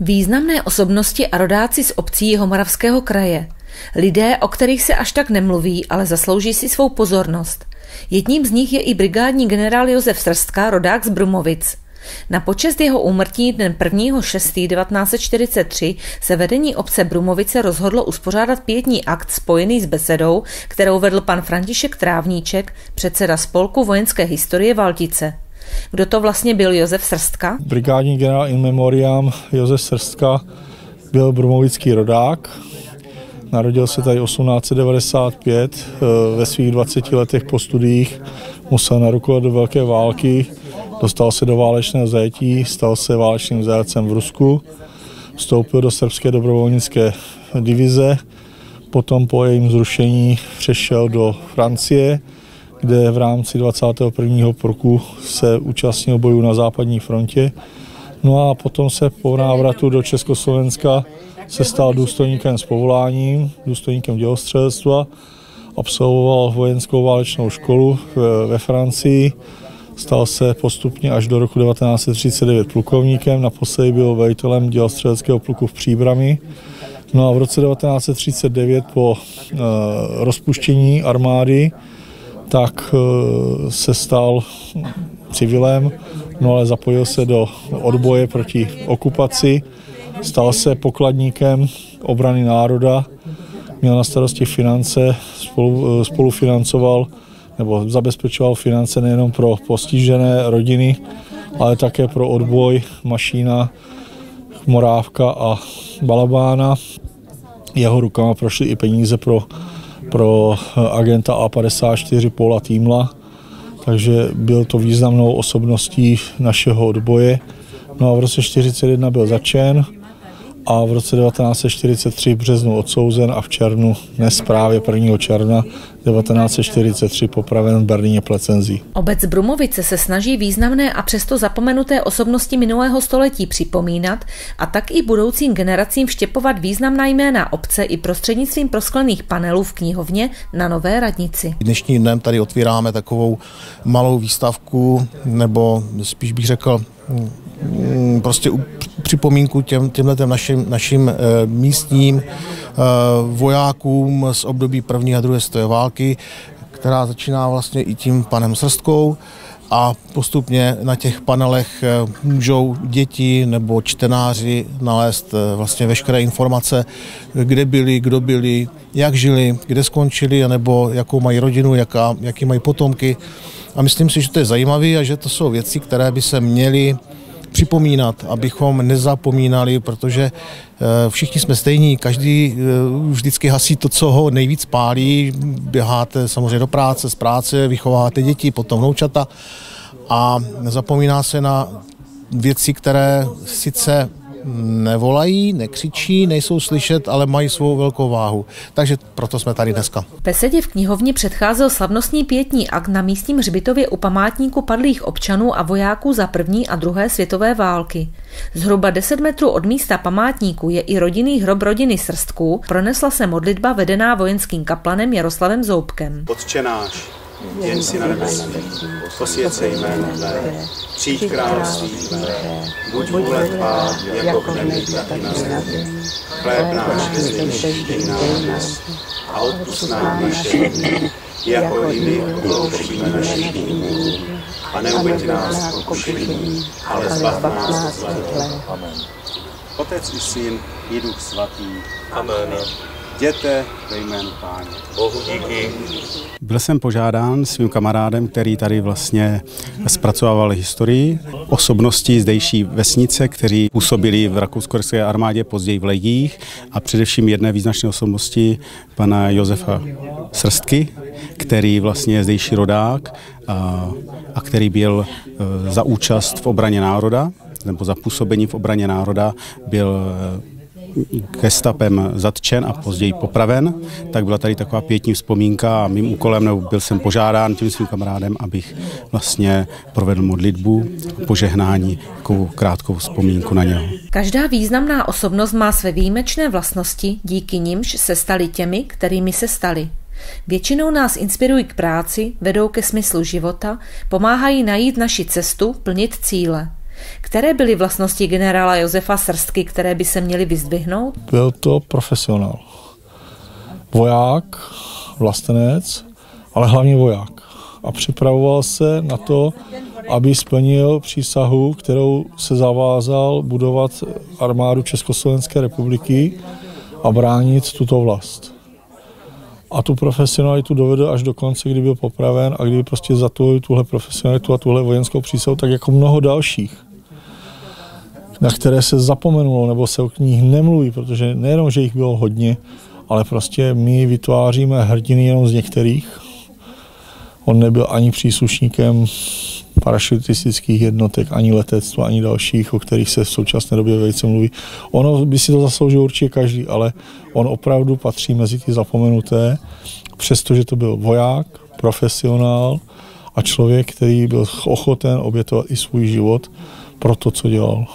Významné osobnosti a rodáci z obcí Jihomoravského kraje. Lidé, o kterých se až tak nemluví, ale zaslouží si svou pozornost. Jedním z nich je i brigádní generál Josef Srstka, rodák z Brumovic. Na počest jeho úmrtí dne 1.6.1943 se vedení obce Brumovice rozhodlo uspořádat pětní akt spojený s besedou, kterou vedl pan František Trávníček, předseda spolku vojenské historie Valtice. Kdo to vlastně byl? Josef Srstka? Brigádní generál in memoriam Josef Srstka byl brumovický rodák. Narodil se tady 1895, eh, ve svých 20 letech po studiích musel narukovat do velké války, dostal se do válečného zajetí, stal se válečným zajatcem v Rusku, vstoupil do srbské dobrovolnické divize, potom po jejím zrušení přešel do Francie, kde v rámci 21. roku se účastnil bojů na západní frontě. No a potom se po návratu do Československa se stal důstojníkem s povoláním, důstojníkem dělostřelectva, absolvoval vojenskou válečnou školu ve Francii, stal se postupně až do roku 1939 plukovníkem, naposledy byl velitelem dělostřeleckého pluku v Příbrami. No a v roce 1939 po e, rozpuštění armády tak eh, se stal civilem, no ale zapojil se do odboje proti okupaci, stal se pokladníkem obrany národa, měl na starosti finance, spolu, eh, spolufinancoval nebo zabezpečoval finance nejenom pro postižené rodiny, ale také pro odboj Mašína, Morávka a Balabána. Jeho rukama prošly i peníze pro pro agenta A54 Paula Týmla, takže byl to významnou osobností našeho odboje. No a v roce 1941 byl začen, a v roce 1943 v březnu odsouzen a v červnu, dnes právě 1. června 1943 popraven v Berlíně Plecenzí. Obec Brumovice se snaží významné a přesto zapomenuté osobnosti minulého století připomínat a tak i budoucím generacím vštěpovat významná jména obce i prostřednictvím prosklených panelů v knihovně na Nové radnici. Dnešním dnem tady otvíráme takovou malou výstavku, nebo spíš bych řekl mm, prostě připomínku těm, těmhle našim, našim e, místním e, vojákům z období první a druhé světové války, která začíná vlastně i tím panem Srstkou a postupně na těch panelech eh, můžou děti nebo čtenáři nalézt vlastně veškeré informace, kde byli, kdo byli, jak žili, kde skončili, nebo jakou mají rodinu, jaká, jaký mají potomky. A myslím si, že to je zajímavé a že to jsou věci, které by se měly připomínat, abychom nezapomínali, protože eh, všichni jsme stejní, každý eh, vždycky hasí to, co ho nejvíc pálí, běháte samozřejmě do práce, z práce, vychováváte děti, potom vnoučata. A nezapomíná se na věci, které sice nevolají, nekřičí, nejsou slyšet, ale mají svou velkou váhu. Takže proto jsme tady dneska. Besedě v knihovně předcházel slavnostní pětní akt na místním hřbitově u památníku padlých občanů a vojáků za první a druhé světové války. Zhruba 10 metrů od místa památníku je i rodinný hrob rodiny Srstků, pronesla se modlitba vedená vojenským kaplanem Jaroslavem Zoubkem. Otčenáš, jen si na nebesích, posvěd se jméno Tvé, přijď království Tvé, buď vůle Tvá, jako v nebi, tak i na zemi. Chléb náš dnešní dej nám dnes a odpust nám naše viny, jako i my odpouštíme našich dluhů. A neuveď nás pokušení, ale zbav nás zlého. Amen. Otec i Syn i Duch Svatý. Amen. Jděte ve jménu Páně. Bohu díky. Byl jsem požádán svým kamarádem, který tady vlastně zpracovával historii, osobností zdejší vesnice, kteří působili v rakousko armádě, později v legích a především jedné význačné osobnosti pana Josefa Srstky, který vlastně je zdejší rodák a, a který byl e, za účast v obraně národa nebo za působení v obraně národa byl e, gestapem zatčen a později popraven, tak byla tady taková pětní vzpomínka a mým úkolem, nebo byl jsem požádán tím svým kamarádem, abych vlastně provedl modlitbu, požehnání, takovou krátkou vzpomínku na něho. Každá významná osobnost má své výjimečné vlastnosti, díky nimž se stali těmi, kterými se stali. Většinou nás inspirují k práci, vedou ke smyslu života, pomáhají najít naši cestu, plnit cíle. Které byly vlastnosti generála Josefa Srstky, které by se měly vyzdvihnout? Byl to profesionál. Voják, vlastenec, ale hlavně voják. A připravoval se na to, aby splnil přísahu, kterou se zavázal budovat armádu Československé republiky a bránit tuto vlast. A tu profesionalitu dovedl až do konce, kdy byl popraven a kdy prostě za tu, tuhle profesionalitu a tuhle vojenskou přísahu, tak jako mnoho dalších, na které se zapomenulo nebo se o knih nemluví, protože nejenom, že jich bylo hodně, ale prostě my vytváříme hrdiny jenom z některých. On nebyl ani příslušníkem parašutistických jednotek, ani letectva, ani dalších, o kterých se v současné době velice mluví. Ono by si to zasloužil určitě každý, ale on opravdu patří mezi ty zapomenuté, přestože to byl voják, profesionál a člověk, který byl ochoten obětovat i svůj život pro to, co dělal.